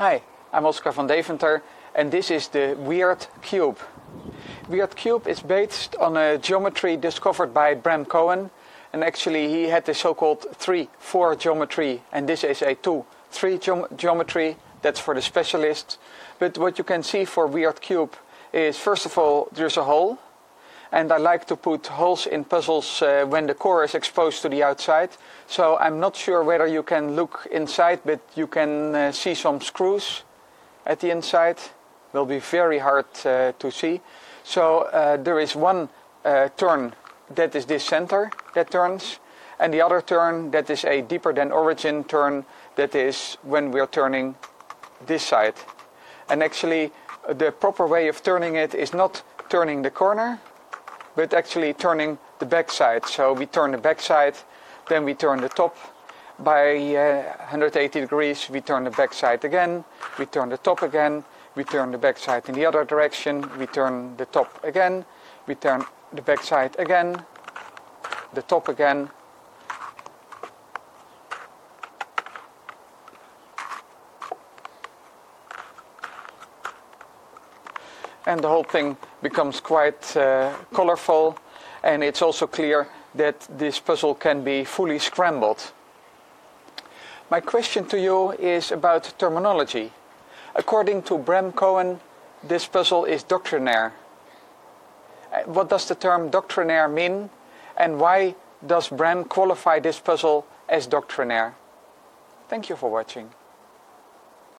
Hi, I'm Oskar van Deventer and this is the Weird Cube. Weird Cube is based on a geometry discovered by Bram Cohen and actually he had the so-called 3-4 geometry and this is a 2-3 geometry, that's for the specialists. But what you can see for Weird Cube is first of all there's a hole and I like to put holes in puzzles uh, when the core is exposed to the outside. So I'm not sure whether you can look inside, but you can uh, see some screws at the inside. Will be very hard uh, to see. So uh, there is one uh, turn that is this center that turns, and the other turn that is a deeper than origin turn that is when we're turning this side. And actually, the proper way of turning it is not turning the corner, but actually turning the backside. So we turn the backside, then we turn the top. By uh, 180 degrees, we turn the backside again, we turn the top again, we turn the backside in the other direction, we turn the top again, we turn the backside again, the top again, and the whole thing becomes quite uh, colorful and it's also clear that this puzzle can be fully scrambled. My question to you is about terminology. According to Bram Cohen, this puzzle is doctrinaire. Uh, what does the term doctrinaire mean and why does Bram qualify this puzzle as doctrinaire? Thank you for watching.